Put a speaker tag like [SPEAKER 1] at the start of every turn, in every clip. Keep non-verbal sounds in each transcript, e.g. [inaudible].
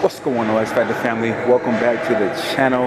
[SPEAKER 1] What's going on, X Factor family? Welcome back to the channel.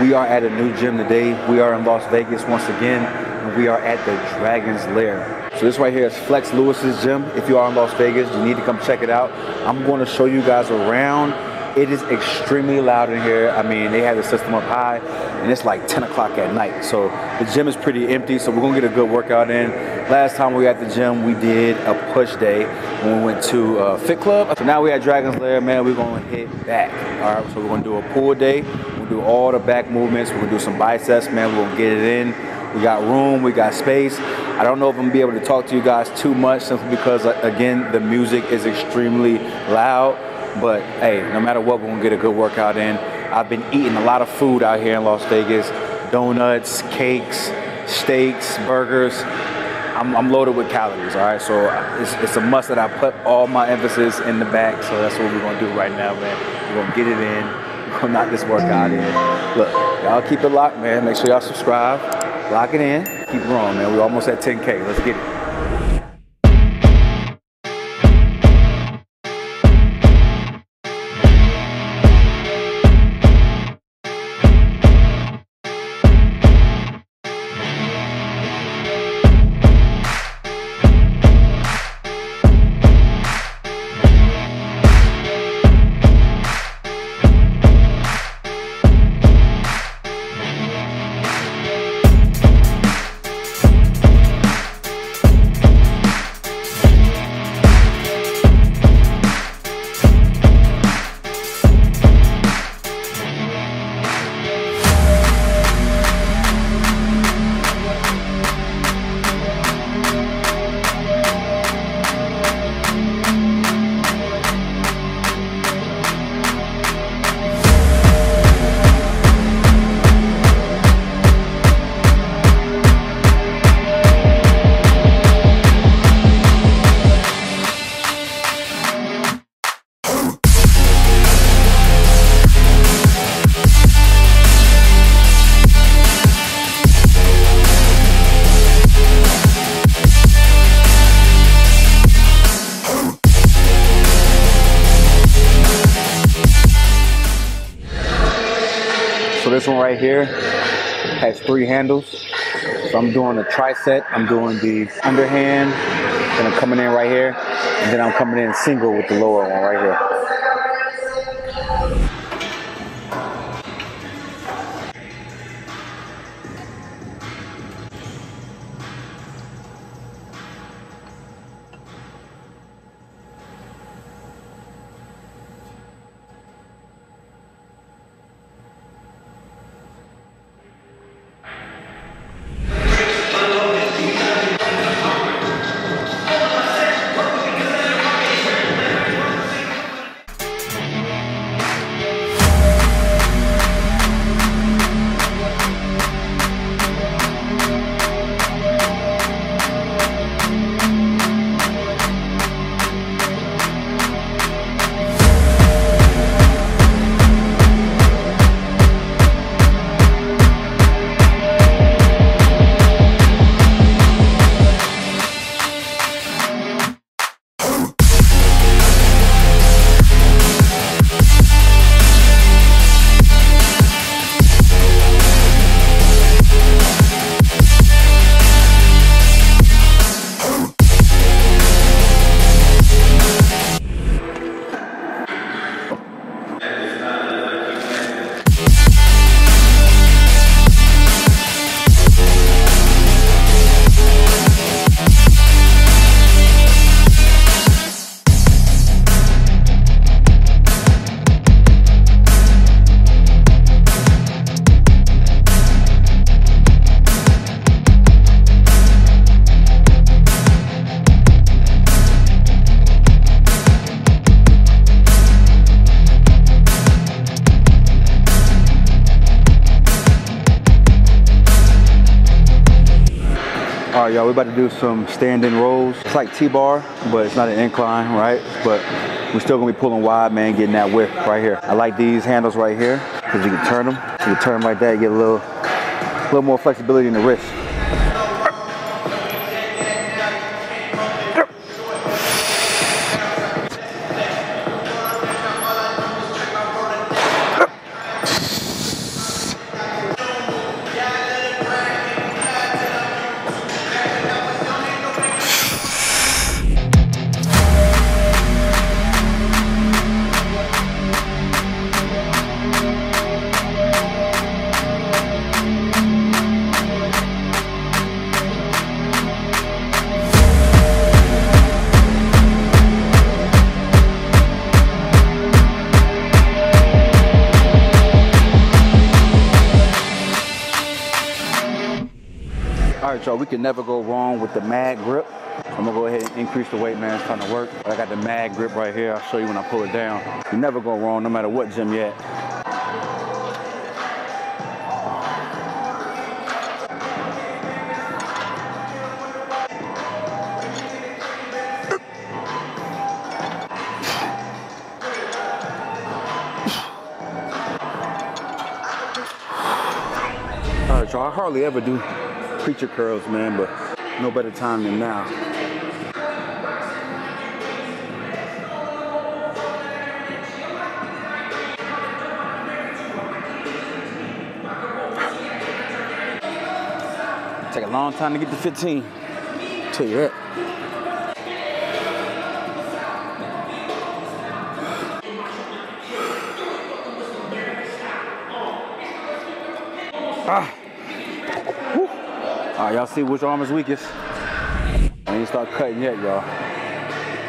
[SPEAKER 1] We are at a new gym today. We are in Las Vegas once again, and we are at the Dragon's Lair. So this right here is Flex Lewis's gym. If you are in Las Vegas, you need to come check it out. I'm going to show you guys around it is extremely loud in here. I mean, they have the system up high and it's like 10 o'clock at night. So the gym is pretty empty. So we're gonna get a good workout in. Last time we were at the gym, we did a push day when we went to uh, Fit Club. So now we at Dragon's Lair, man, we're gonna hit back. All right, so we're gonna do a pull day. We'll do all the back movements. We're gonna do some biceps, man. We're gonna get it in. We got room, we got space. I don't know if I'm gonna be able to talk to you guys too much simply because, uh, again, the music is extremely loud. But hey, no matter what, we're gonna get a good workout in. I've been eating a lot of food out here in Las Vegas donuts, cakes, steaks, burgers. I'm, I'm loaded with calories, all right? So it's, it's, a must that I put all my emphasis in the back. So that's what we're gonna do right now, man. We're gonna get it in. We're gonna knock this workout in. Look, y'all keep it locked, man. Make sure y'all subscribe. Lock it in. Keep growing, man. We're almost at 10K. Let's get it. Right here has three handles. So I'm doing a tricep, I'm doing the underhand, and I'm coming in right here, and then I'm coming in single with the lower one right here. Y'all, we're about to do some standing rows. It's like T-bar, but it's not an incline, right? But we're still gonna be pulling wide, man, getting that width right here. I like these handles right here, because you can turn them. You can turn them like that, you get a little, little more flexibility in the wrist. But y'all, we can never go wrong with the mag grip. I'm gonna go ahead and increase the weight, man. It's time to work. I got the mag grip right here. I'll show you when I pull it down. You never go wrong, no matter what gym you're at. All right, y'all. I hardly ever do preacher curls, man, but no better time than now. Take a long time to get to 15. Tell you that. Ah. All right, y'all see which arm is weakest. I ain't start cutting yet, y'all.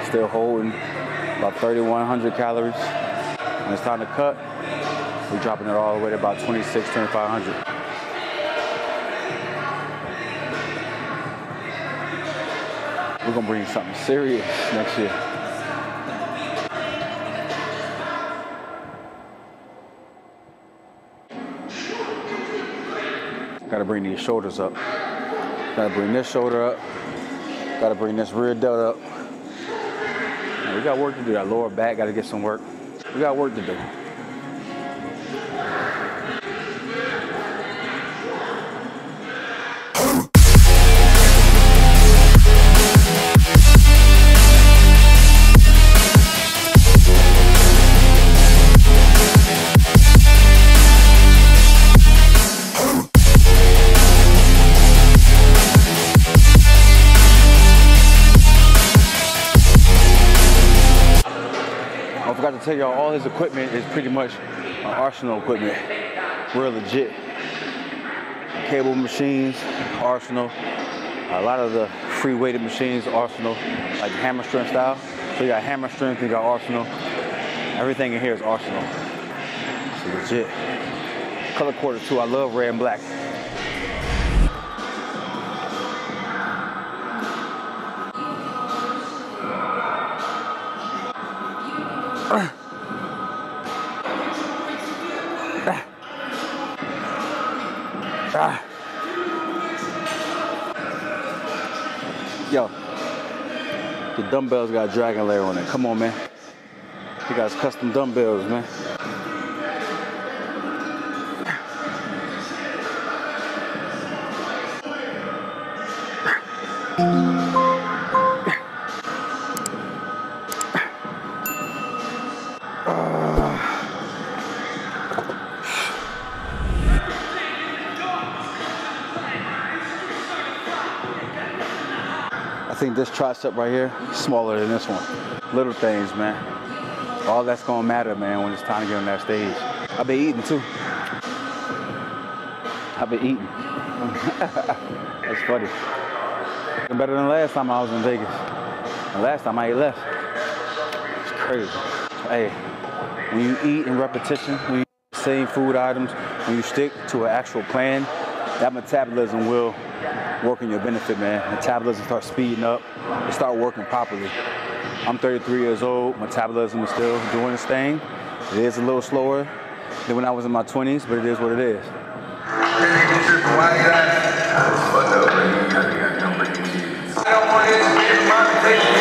[SPEAKER 1] Still holding about 3,100 calories. When it's time to cut, we're dropping it all the way to about 26, 2,500. We're gonna bring something serious next year. Gotta bring these shoulders up. Gotta bring this shoulder up. Gotta bring this rear delt up. We got work to do. That lower back gotta get some work. We got work to do. Tell y'all, all his equipment is pretty much Arsenal equipment. Real legit. Cable machines, Arsenal. A lot of the free weighted machines, Arsenal, like hammer strength style. So you got hammer strength, you got Arsenal. Everything in here is Arsenal. It's legit. Color quarter too. I love red and black. Yo, the dumbbells got Dragon Lair on it. Come on, man. You guys custom dumbbells, man. Think this tricep right here, smaller than this one. Little things, man. All that's gonna matter, man, when it's time to get on that stage. I've been eating too. I've been eating. [laughs] that's funny. Better than last time I was in Vegas. Last time I ate less. It's crazy. Hey, when you eat in repetition, when you eat the same food items, when you stick to an actual plan, that metabolism will work in your benefit, man. Metabolism starts speeding up. It start working properly. I'm 33 years old. Metabolism is still doing its thing. It is a little slower than when I was in my 20s, but it is what it is. I just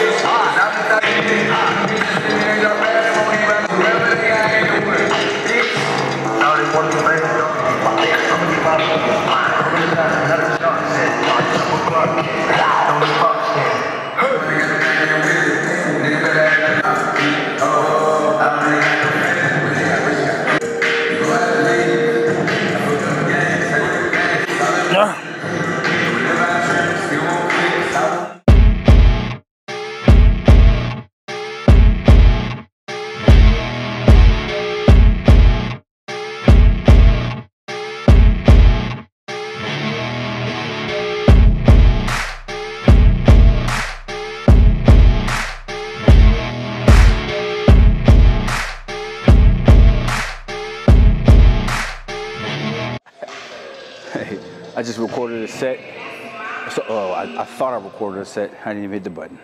[SPEAKER 1] recorded a set. So, oh, I, I thought I recorded a set. I didn't even hit the button.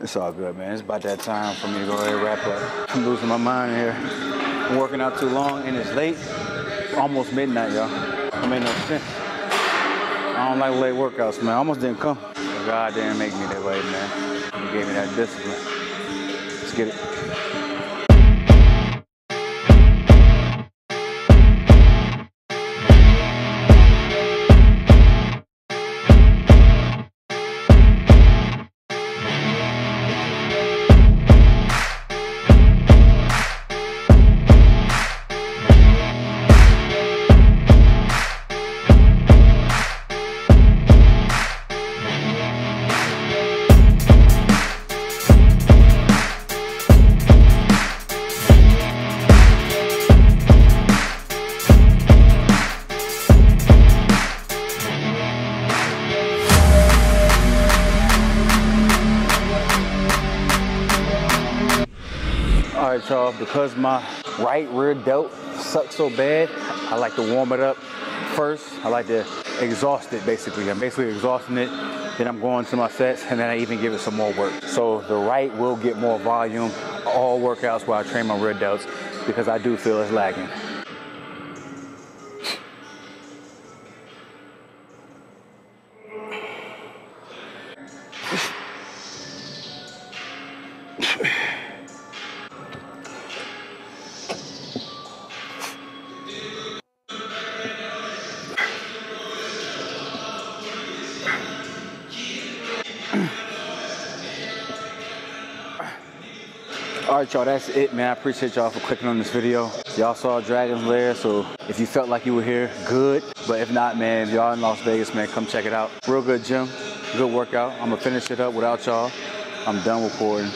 [SPEAKER 1] It's all good, man. It's about that time for me to go ahead and wrap up. I'm losing my mind here. I'm working out too long and it's late. Almost midnight, y'all. It made no sense. I don't like late workouts, man. I almost didn't come. God didn't make me that way, man. He gave me that discipline. Let's get it. All right, y'all, because my right rear delt sucks so bad, I like to warm it up first. I like to exhaust it, basically. I'm basically exhausting it, then I'm going to my sets, and then I even give it some more work. So the right will get more volume, all workouts while I train my rear delts, because I do feel it's lagging. All right, y'all, that's it, man. I appreciate y'all for clicking on this video. Y'all saw Dragon's Lair, so if you felt like you were here, good. But if not, man, if y'all in Las Vegas, man, come check it out. Real good gym, good workout. I'm gonna finish it up without y'all. I'm done recording.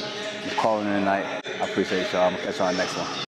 [SPEAKER 1] I'm calling it a night. I appreciate y'all. I'm gonna catch y'all next one.